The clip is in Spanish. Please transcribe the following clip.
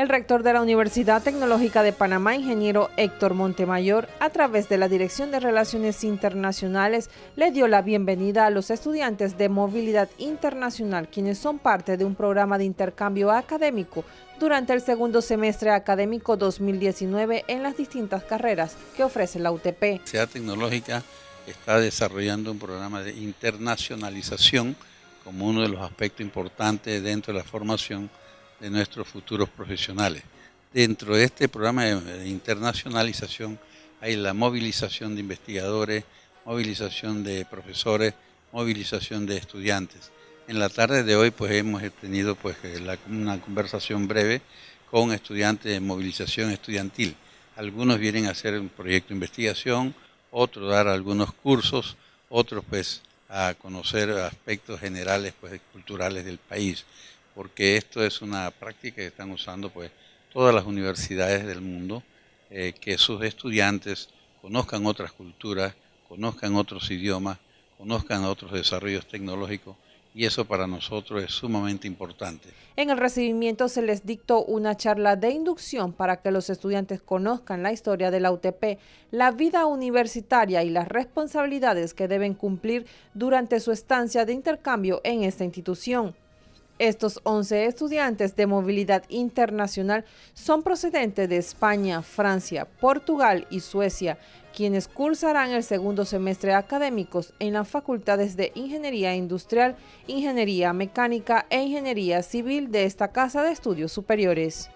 El rector de la Universidad Tecnológica de Panamá, ingeniero Héctor Montemayor, a través de la Dirección de Relaciones Internacionales, le dio la bienvenida a los estudiantes de movilidad internacional, quienes son parte de un programa de intercambio académico durante el segundo semestre académico 2019 en las distintas carreras que ofrece la UTP. La Universidad Tecnológica está desarrollando un programa de internacionalización como uno de los aspectos importantes dentro de la formación de nuestros futuros profesionales. Dentro de este programa de internacionalización hay la movilización de investigadores, movilización de profesores, movilización de estudiantes. En la tarde de hoy pues hemos tenido pues una conversación breve con estudiantes de movilización estudiantil. Algunos vienen a hacer un proyecto de investigación, otros dar algunos cursos, otros pues a conocer aspectos generales pues culturales del país porque esto es una práctica que están usando pues todas las universidades del mundo, eh, que sus estudiantes conozcan otras culturas, conozcan otros idiomas, conozcan otros desarrollos tecnológicos y eso para nosotros es sumamente importante. En el recibimiento se les dictó una charla de inducción para que los estudiantes conozcan la historia de la UTP, la vida universitaria y las responsabilidades que deben cumplir durante su estancia de intercambio en esta institución. Estos 11 estudiantes de movilidad internacional son procedentes de España, Francia, Portugal y Suecia, quienes cursarán el segundo semestre académicos en las facultades de Ingeniería Industrial, Ingeniería Mecánica e Ingeniería Civil de esta Casa de Estudios Superiores.